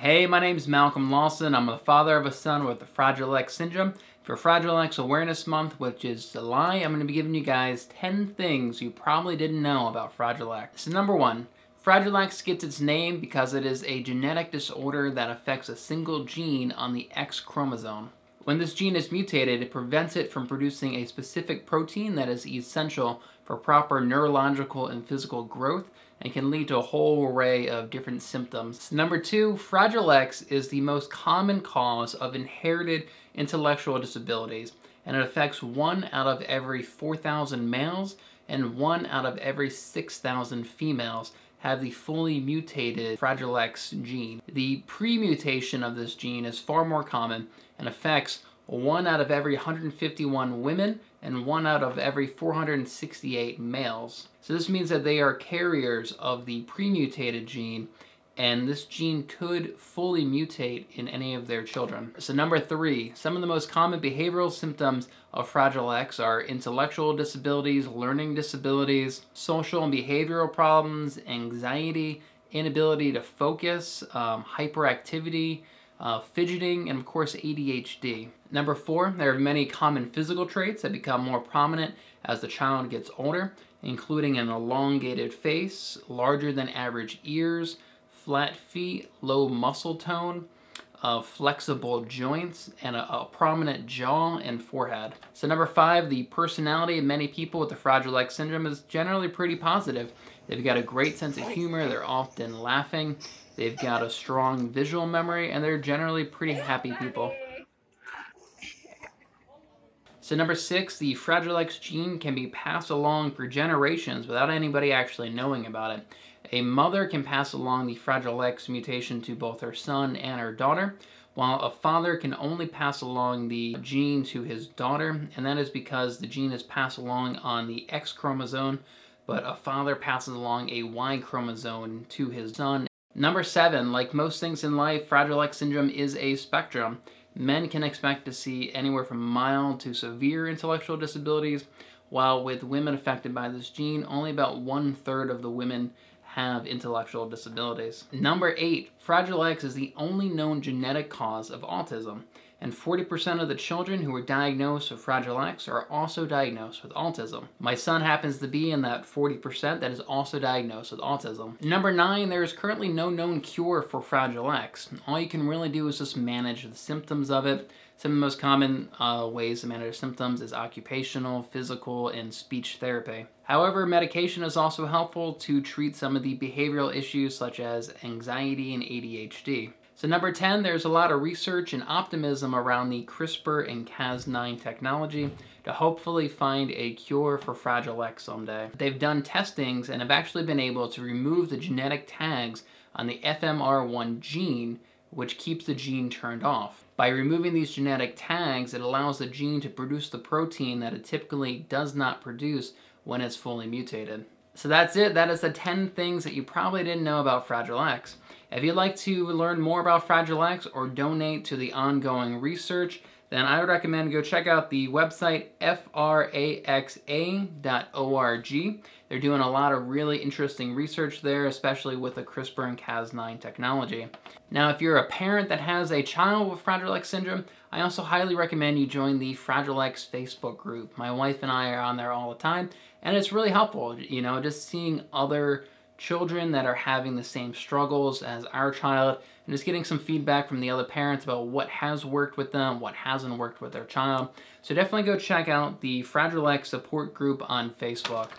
Hey, my name is Malcolm Lawson. I'm the father of a son with the Fragile X syndrome. For Fragile X Awareness Month, which is July, I'm going to be giving you guys 10 things you probably didn't know about Fragile X. So number one, Fragile X gets its name because it is a genetic disorder that affects a single gene on the X chromosome. When this gene is mutated, it prevents it from producing a specific protein that is essential for proper neurological and physical growth and can lead to a whole array of different symptoms. Number two, Fragile X is the most common cause of inherited intellectual disabilities, and it affects one out of every 4,000 males and one out of every 6,000 females have the fully mutated Fragile X gene. The pre-mutation of this gene is far more common and affects one out of every 151 women and one out of every 468 males. So this means that they are carriers of the pre-mutated gene and this gene could fully mutate in any of their children. So number three, some of the most common behavioral symptoms of Fragile X are intellectual disabilities, learning disabilities, social and behavioral problems, anxiety, inability to focus, um, hyperactivity, uh, fidgeting, and of course ADHD. Number four, there are many common physical traits that become more prominent as the child gets older, including an elongated face, larger than average ears, flat feet, low muscle tone, uh, flexible joints, and a, a, prominent jaw and forehead. So number five, the personality of many people with the Fragile X syndrome is generally pretty positive. They've got a great sense of humor, they're often laughing, they've got a strong visual memory, and they're generally pretty happy people. So number six, the Fragile X gene can be passed along for generations without anybody actually knowing about it. A mother can pass along the Fragile X mutation to both her son and her daughter, while a father can only pass along the gene to his daughter, and that is because the gene is passed along on the X chromosome, but a father passes along a Y chromosome to his son. Number seven, like most things in life, Fragile X syndrome is a spectrum. Men can expect to see anywhere from mild to severe intellectual disabilities, while with women affected by this gene, only about one third of the women have intellectual disabilities. Number eight, Fragile X is the only known genetic cause of autism and 40% of the children who are diagnosed with Fragile X are also diagnosed with autism. My son happens to be in that 40% that is also diagnosed with autism. Number nine, there is currently no known cure for Fragile X. All you can really do is just manage the symptoms of it. Some of the most common uh, ways to manage symptoms is occupational, physical, and speech therapy. However, medication is also helpful to treat some of the behavioral issues such as anxiety and ADHD. So number 10, there's a lot of research and optimism around the CRISPR and Cas9 technology to hopefully find a cure for Fragile X someday. They've done testings and have actually been able to remove the genetic tags on the FMR1 gene which keeps the gene turned off. By removing these genetic tags, it allows the gene to produce the protein that it typically does not produce when it's fully mutated. So that's it. That is the 10 things that you probably didn't know about Fragile X. If you'd like to learn more about Fragile X or donate to the ongoing research, then I would recommend go check out the website fraxa.org. They're doing a lot of really interesting research there, especially with the CRISPR and Cas9 technology. Now, if you're a parent that has a child with Fragile X syndrome, I also highly recommend you join the Fragile X Facebook group. My wife and I are on there all the time, and it's really helpful, you know, just seeing other children that are having the same struggles as our child and just getting some feedback from the other parents about what has worked with them, what hasn't worked with their child. So definitely go check out the Fragile X support group on Facebook.